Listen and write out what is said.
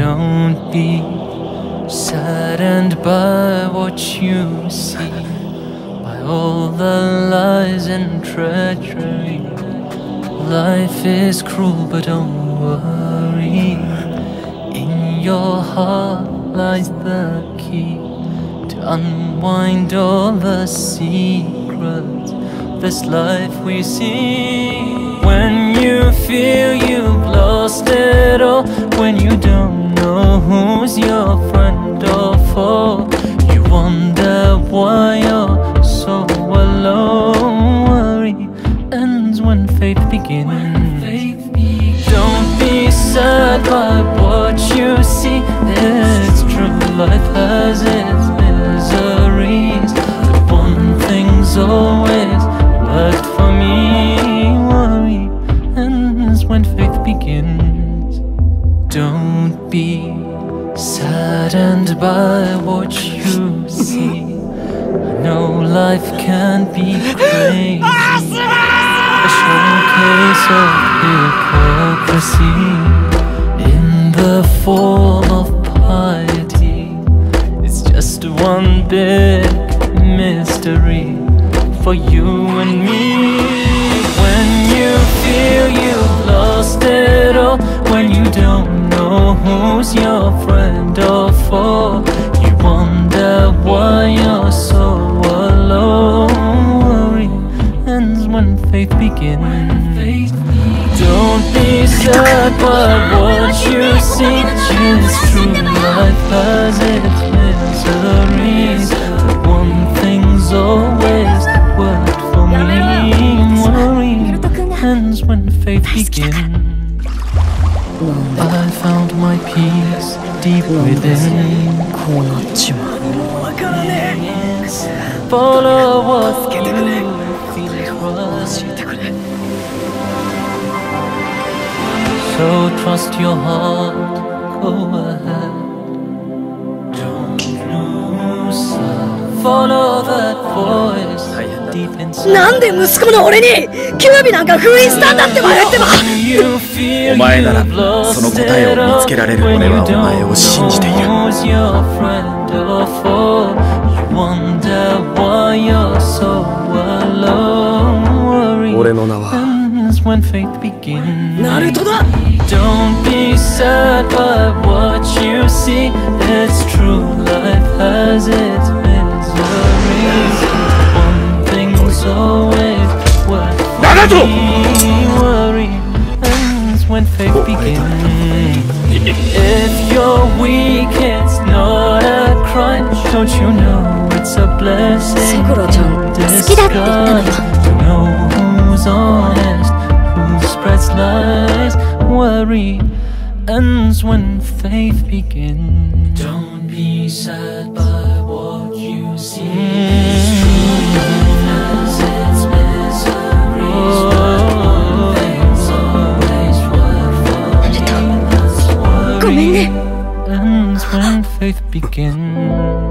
Don't be saddened by what you see, by all the lies and treachery. Life is cruel, but don't worry. In your heart lies the key to unwind all the secrets this life we see. When you feel you've lost it all, when you don't know who's your friend or foe, you wonder why you're so alone. Worry ends when faith begins. faith Don't be sad by what you see. It's true, life saddened by what you see. Know life can be crazy. A showcase of hypocrisy in the form of piety. It's just one big mystery for you and me. When you feel you've lost it all, when you don't know who's your friend or faith begins. Faith. Don't be sad, but what you see is true. Life has its miseries, but one thing's always worked for me. Worry ends when faith begins. I found my peace deep within. Follow what れ So trust your heart, go ahead. Don't lose sight. Follow that voice deep inside. なんで息子の俺にキュービなんか封印したんだって言われても You feel お前ならその答えを見つけられる俺はお前を信じている俺の名は ends when faith begins. ナルトだ Don't be sad by what you see. It's true, life has its miseries. One thing's always worth Nagato! Worry ends when faith begins. If you're weak, it's not a crime. Don't you know it's a blessing? さくらちゃん好きだって言ったのよ To who's honest, who spreads lies. Worry ends when faith begins. Don't be sad by what you see. Go, Minnie. Ends when faith begins.